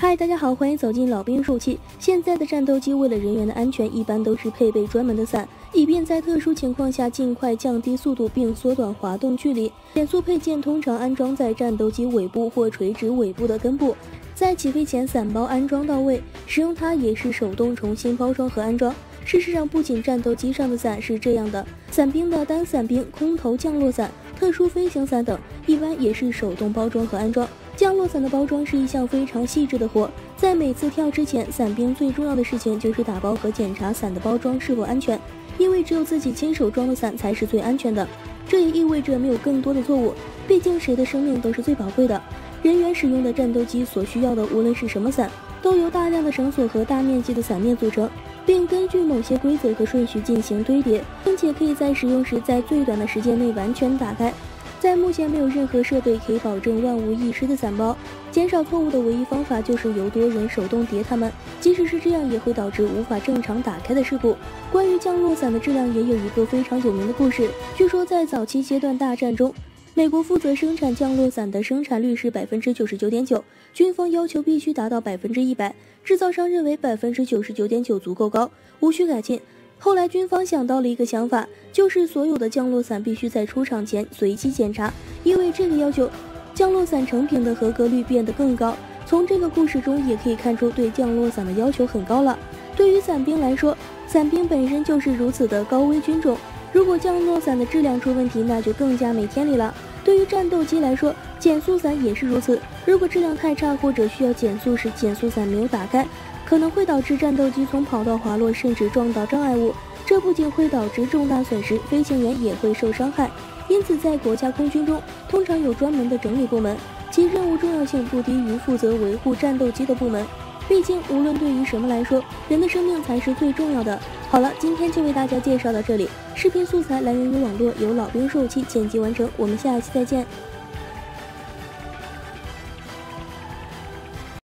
嗨，大家好，欢迎走进老兵术器。现在的战斗机为了人员的安全，一般都是配备专门的伞，以便在特殊情况下尽快降低速度并缩短滑动距离。减速配件通常安装在战斗机尾部或垂直尾部的根部，在起飞前伞包安装到位，使用它也是手动重新包装和安装。事实上，不仅战斗机上的伞是这样的，伞兵的单伞兵、空投降落伞、特殊飞行伞等，一般也是手动包装和安装。降落伞的包装是一项非常细致的活，在每次跳之前，伞兵最重要的事情就是打包和检查伞的包装是否安全，因为只有自己亲手装的伞才是最安全的。这也意味着没有更多的错误，毕竟谁的生命都是最宝贵的。人员使用的战斗机所需要的无论是什么伞，都由大量的绳索和大面积的伞面组成，并根据某些规则和顺序进行堆叠，并且可以在使用时在最短的时间内完全打开。在目前没有任何设备可以保证万无一失的伞包，减少错误的唯一方法就是由多人手动叠它们。即使是这样，也会导致无法正常打开的事故。关于降落伞的质量，也有一个非常有名的故事。据说在早期阶段大战中，美国负责生产降落伞的生产率是百分之九十九点九，军方要求必须达到百分之一百，制造商认为百分之九十九点九足够高，无需改进。后来军方想到了一个想法，就是所有的降落伞必须在出厂前随机检查，因为这个要求，降落伞成品的合格率变得更高。从这个故事中也可以看出，对降落伞的要求很高了。对于伞兵来说，伞兵本身就是如此的高危军种，如果降落伞的质量出问题，那就更加没天理了。对于战斗机来说，减速伞也是如此，如果质量太差或者需要减速时减速伞没有打开。可能会导致战斗机从跑道滑落，甚至撞到障碍物。这不仅会导致重大损失，飞行员也会受伤害。因此，在国家空军中，通常有专门的整理部门，其任务重要性不低于负责维护战斗机的部门。毕竟，无论对于什么来说，人的生命才是最重要的。好了，今天就为大家介绍到这里。视频素材来源于网络，由老兵受气剪辑完成。我们下期再见。